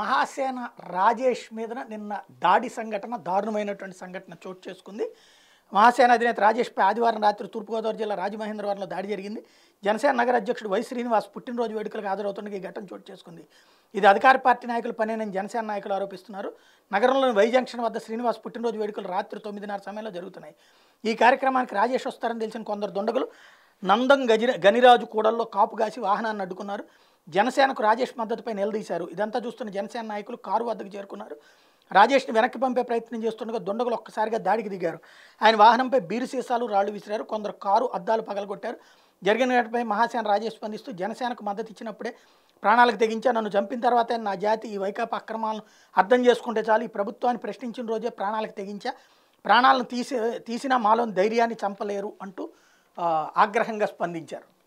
మహాసేన రాజేష్ మీద నిన్న దాడి సంఘటన దారుణమైనటువంటి సంఘటన చోటు చేసుకుంది. మహాసేన అధినేత రాజేష్పై ఆదివారం రాత్రి తూర్పుగోదావరి జిల్లా రాజమహేంద్రవరంలో దాడి జరిగింది. జనసేన నగర అధ్యక్షుడు వై శ్రీనివాస్ పుట్టినరోజు వేడుకలకు హాజరవుతుండగా ఈ ఘటన చోటు చేసుకుంది. ఇది అధికార పార్టీ నాయకుల పనేనని జనసేన నాయకులు ఆరోపిస్తున్నారు. నగరంలోని వై జంక్షన్ వద్ద శ్రీనివాస్ పుట్టినరోజు వేడుకలు రాత్రి తొమ్మిదిన్నర సమయంలో జరుగుతున్నాయి. ఈ కార్యక్రమానికి రాజేష్ వస్తారని తెలిసిన కొందరు దుండగులు నందం గజి గనిరాజు కూడల్లో కాపు కాసి వాహనాన్ని అడ్డుకున్నారు. జనసేనకు రాజేష్ మద్దతుపై నిలదీశారు. ఇదంతా చూస్తున్న జనసేన నాయకులు కారు వద్దకు చేరుకున్నారు. రాజేష్ని వెనక్కి పంపే ప్రయత్నం చేస్తుండగా దుండగులు ఒక్కసారిగా దాడికి దిగారు. ఆయన వాహనంపై బీరు సీసాలు రాళ్ళు విసిరారు. కొందరు కారు అద్దాలు పగలగొట్టారు. జరిగిన ఘటనపై మహాసేన రాజేష్ స్పందిస్తూ జనసేనకు మద్దతు ఇచ్చినప్పుడే ప్రాణాలకు తెగించా నన్ను చంపిన తర్వాత నా జాతి ఈ వైకాపా అక్రమాలను అర్థం చేసుకుంటే చాలు. ఈ ప్రభుత్వాన్ని ప్రశ్నించిన రోజే ప్రాణాలకు తెగించా. ప్రాణాలను తీసి తీసినా మాలోని ధైర్యాన్ని చంపలేరు అంటూ ఆగ్రహంగా స్పందించారు.